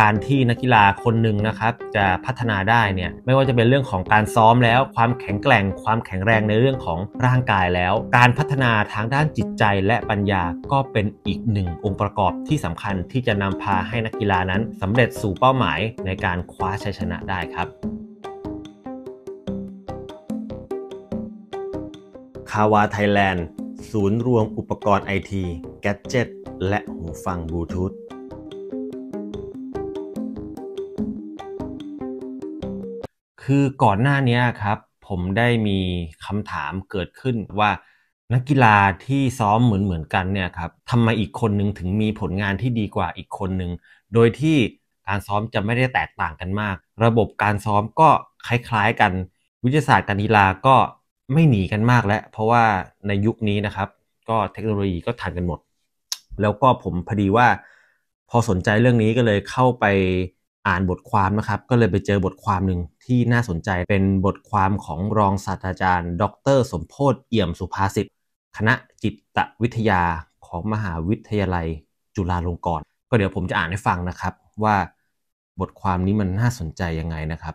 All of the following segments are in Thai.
การที่นักกีฬาคนหนึ่งนะครับจะพัฒนาได้เนี่ยไม่ว่าจะเป็นเรื่องของการซ้อมแล้ว ความแข็งแกร่ง ความแข็งแรงในเรื่องของร่างกายแล้ว การพัฒนาทางด้านจิตใจและปัญญาก็เป็นอีกหนึ่งองค์ประกอบที่สำคัญที่จะนำพาให้นักกีฬานั้นสำเร็จสู่เป้าหมายในการคว้าชัยชนะได้ครับคาวาไทยแลนด์ศูนย์รวมอุปกรณ์ไอที แกจ็ต และหูฟังบลูทูธ คือก่อนหน้านี้ครับ ผมได้มีคำถามเกิดขึ้นว่านักกีฬาที่ซ้อมเหมือนเหมือนกันเนี่ยครับทำไมอีกคนนึงถึงมีผลงานที่ดีกว่าอีกคนนึง โดยที่การซ้อมจะไม่ได้แตกต่างกันมาก ระบบการซ้อมก็คล้ายๆกัน วิทยาศาสตร์การกีฬาก็ไม่หนีกันมากแล้ว เพราะว่าในยุคนี้นะครับ ก็เทคโนโลยีก็ทันกันหมด แล้วก็ผมพอดีว่า พอสนใจเรื่องนี้ก็เลยเข้าไป อ่านบทความนะครับ ก็เลยไปเจอบทความหนึ่งที่น่าสนใจเป็นบทความของรองศาสตราจารย์ ดร สมโพศเอี่ยมสุภาษิตคณะจิตวิทยาของมหาวิทยาลัยจุฬาลงกรณ์ก็เดี๋ยวผมจะอ่านให้ฟังนะครับว่าบทความนี้มันน่าสนใจยังไงนะครับ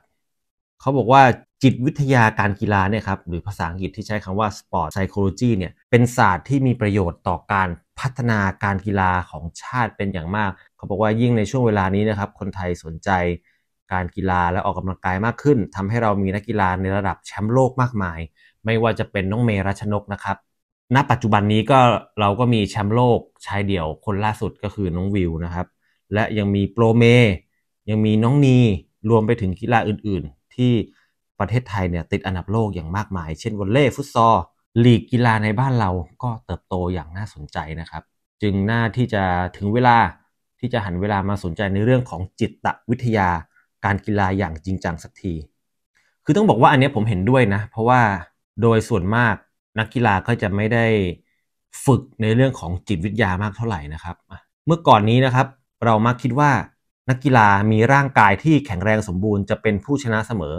เขาบอกว่าจิตวิทยาการกีฬาเนี่ยครับหรือภาษาอังกฤษที่ใช้คำว่า sport psychology เนี่ยเป็นศาสตร์ที่มีประโยชน์ต่อการ พัฒนาการกีฬาของชาติเป็นอย่างมาก เขาบอกว่ายิ่งในช่วงเวลานี้นะครับ คนไทยสนใจการกีฬาและออกกำลังกายมากขึ้นทำให้เรามีนักกีฬาในระดับแชมป์โลกมากมาย ไม่ว่าจะเป็นน้องเมรัชนกนะครับ ณ ปัจจุบันนี้ก็เราก็มีแชมป์โลกชายเดี่ยวคนล่าสุดก็คือน้องวิวนะครับ และยังมีโปรเม ยังมีน้องนีรวมไปถึงกีฬาอื่น ๆ ที่ประเทศไทยเนี่ยติดอันดับโลกอย่างมากมาย เช่นวอลเลย์ฟุตซอล ลีกกีฬาในบ้านเราก็เติบโตอย่างน่าสนใจนะครับ จึงน่าที่จะถึงเวลาที่จะหันเวลามาสนใจในเรื่องของจิตวิทยาการกีฬาอย่างจริงจังสักที คือต้องบอกว่าอันนี้ผมเห็นด้วยนะ เพราะว่าโดยส่วนมากนักกีฬาก็จะไม่ได้ฝึกในเรื่องของจิตวิทยามากเท่าไหร่นะครับ เมื่อก่อนนี้นะครับ เรามักคิดว่านักกีฬามีร่างกายที่แข็งแรงสมบูรณ์จะเป็นผู้ชนะเสมอ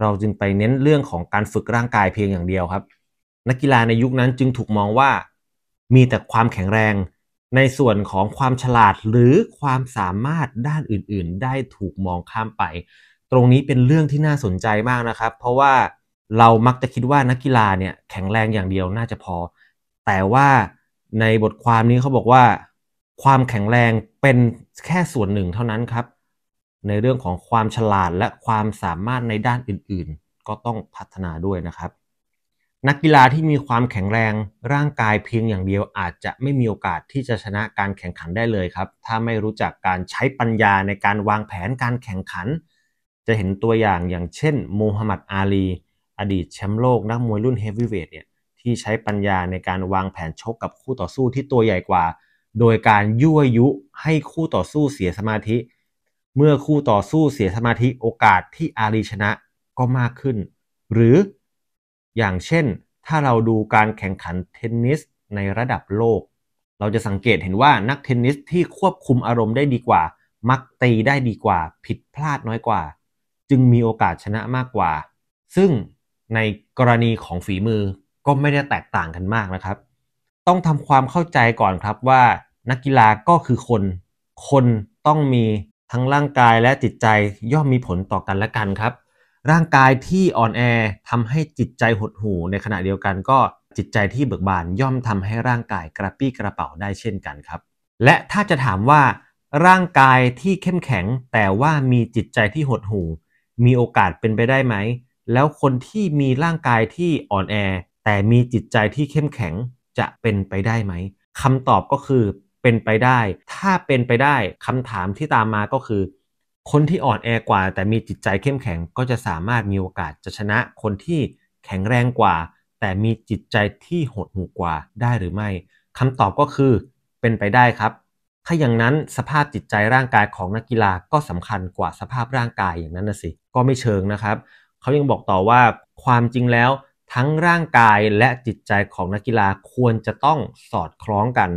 เราจึงไปเน้นเรื่องของการฝึกร่างกายเพียงอย่างเดียวครับ นักกีฬาในยุคนั้นจึงถูกมองว่า มีแต่ความแข็งแรงในส่วนของความฉลาดหรือความสามารถด้านอื่น ๆ ได้ถูกมองข้ามไป ตรงนี้เป็นเรื่องที่น่าสนใจมากนะครับ เพราะว่าเรามักจะคิดว่านักกีฬาเนี่ยแข็งแรงอย่างเดียวน่าจะพอ แต่ว่าในบทความนี้เขาบอกว่า ความแข็งแรงเป็นแค่ส่วนหนึ่งเท่านั้นครับ ในเรื่องของความฉลาดและความสามารถในด้านอื่น ๆ ก็ต้องพัฒนาด้วยนะครับ นักกีฬาที่มีความแข็งแรงร่างกายเพียงอย่างเดียวอาจจะไม่มีโอกาสที่จะชนะการแข่งขันได้เลยครับ ถ้าไม่รู้จักการใช้ปัญญาในการวางแผนการแข่งขัน จะเห็นตัวอย่างอย่างเช่นโมฮัมหมัดอาลี อดีตแชมป์โลกนักมวยรุ่นเฮฟวีเวทเนี่ยที่ใช้ปัญญาในการวางแผนชกกับคู่ต่อสู้ที่ตัวใหญ่กว่า โดยการยั่วยุให้คู่ต่อสู้เสียสมาธิ เมื่อคู่ต่อสู้เสียสมาธิโอกาสที่อารีชนะก็มากขึ้น หรือ อย่างเช่น ถ้าเราดูการแข่งขันเทนนิสในระดับโลก เราจะสังเกตเห็นว่านักเทนนิสที่ควบคุมอารมณ์ได้ดีกว่า มักตีได้ดีกว่า ผิดพลาดน้อยกว่า จึงมีโอกาสชนะมากกว่า ซึ่งในกรณีของฝีมือก็ไม่ได้แตกต่างกันมากนะครับ ต้องทำความเข้าใจก่อนครับว่า นักกีฬาก็คือคน คนต้องมีทั้งร่างกายและจิตใจย่อมมีผลต่อกันและกันครับ ร่างกายที่อ่อนแอทำให้จิตใจหดหู่ในขณะเดียวกันก็จิตใจที่เบิกบานย่อมทำให้ร่างกายกระปี้กระเป๋าได้เช่นกันครับ และถ้าจะถามว่าร่างกายที่เข้มแข็ง แต่ว่ามีจิตใจที่หดหู่ มีโอกาสเป็นไปได้ไหม แล้วคนที่มีร่างกายที่อ่อนแอ แต่มีจิตใจที่เข้มแข็งจะเป็นไปได้ไหมคำตอบก็คือเป็นไปได้ ถ้าเป็นไปได้คำถามที่ตามมาก็คือ คนที่อ่อนแอกว่า แต่มีจิตใจเข้มแข็งก็จะสามารถมีโอกาสจะชนะคนที่แข็งแรงกว่า แต่มีจิตใจที่หดหู่กว่าได้หรือไม่คำตอบก็คือเป็นไปได้ครับ ถ้าอย่างนั้นสภาพจิตใจร่างกายของนักกีฬาก็สำคัญกว่าสภาพร่างกายอย่างนั้นนะสิก็ไม่เชิงนะครับเขายังบอกต่อว่าความจริงแล้วทั้งร่างกายและจิตใจของนักกีฬาควรจะต้องสอดคล้องกัน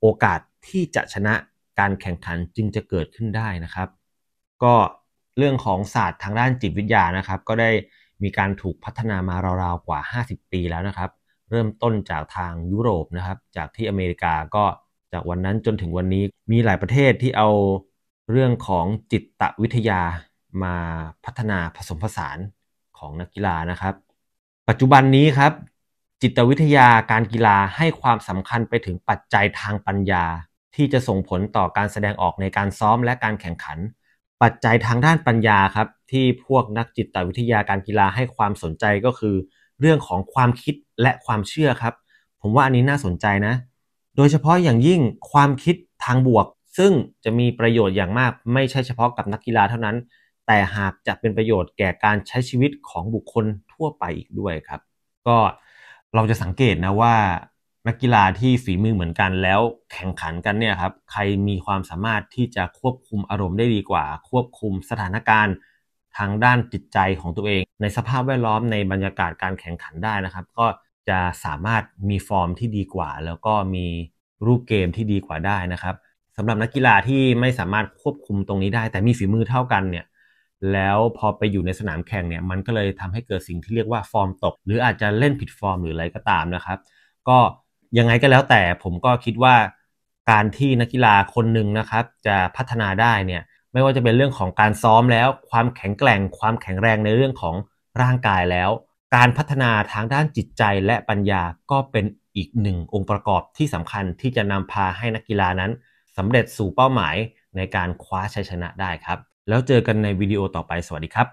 โอกาสที่จะชนะการแข่งขันจึงจะเกิดขึ้นได้นะครับ ก็เรื่องของศาสตร์ทางด้านจิตวิทยานะครับ ก็ได้มีการถูกพัฒนามาราวๆกว่า 50 ปีแล้วนะครับ เริ่มต้นจากทางยุโรปนะครับ จากที่อเมริกาก็จากวันนั้นจนถึงวันนี้มีหลายประเทศที่เอาเรื่องของจิตวิทยามาพัฒนาผสมผสานของนักกีฬานะครับ ปัจจุบันนี้ครับ จิตวิทยาการกีฬาให้ความสำคัญไปถึงปัจจัยทางปัญญา ที่จะส่งผลต่อการแสดงออกในการซ้อมและการแข่งขัน ปัจจัยทางด้านปัญญาครับที่พวกนักจิตวิทยาการกีฬาให้ความสนใจก็คือ เรื่องของความคิดและความเชื่อครับ ผมว่าอันนี้น่าสนใจนะ โดยเฉพาะอย่างยิ่งความคิดทางบวก ซึ่งจะมีประโยชน์อย่างมาก ไม่ใช่เฉพาะกับนักกีฬาเท่านั้น แต่หากจะเป็นประโยชน์แก่การใช้ชีวิตของบุคคลทั่วไปอีกด้วยครับ ก็เราจะสังเกตนะว่า นักกีฬาที่ฝีมือเหมือนกันแล้วแข่งขันกันเนี่ยครับใครมีความสามารถที่จะควบคุมอารมณ์ได้ดีกว่า ควบคุมสถานการณ์ทางด้านจิตใจของตัวเอง ในสภาพแวดล้อมในบรรยากาศการแข่งขันได้นะครับ ก็จะสามารถมีฟอร์มที่ดีกว่า แล้วก็มีรูปเกมที่ดีกว่าได้นะครับสำหรับนักกีฬาที่ไม่สามารถควบคุมตรงนี้ได้ แต่มีฝีมือเท่ากันเนี่ยแล้วพอไปอยู่ในสนามแข่งเนี่ยมันก็เลยทำให้เกิดสิ่งที่เรียกว่าฟอร์มตก หรืออาจจะเล่นผิดฟอร์มหรืออะไรก็ตามนะครับ ก็ ยังไงก็แล้วแต่ผมก็คิดว่าการที่นักกีฬาคนหนึ่งนะครับ จะพัฒนาได้เนี่ยไม่ว่าจะเป็นเรื่องของการซ้อมแล้ว ความแข็งแกร่ง ความแข็งแรงในเรื่องของร่างกายแล้ว การพัฒนาทางด้านจิตใจและปัญญาก็เป็นอีกหนึ่งองค์ประกอบที่สำคัญที่จะนำพาให้นักกีฬานั้นสำเร็จสู่เป้าหมายในการคว้าชัยชนะได้ครับ แล้วเจอกันในวิดีโอต่อไปสวัสดีครับ